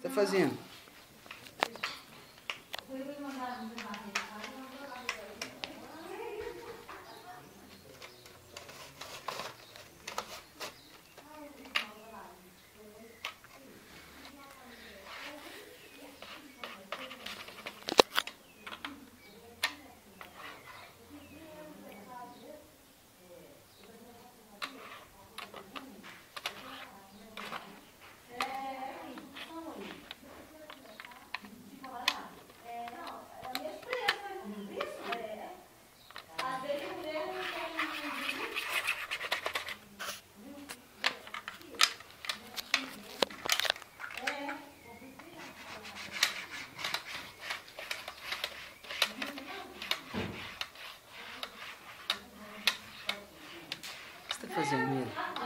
está fazendo? fazer um.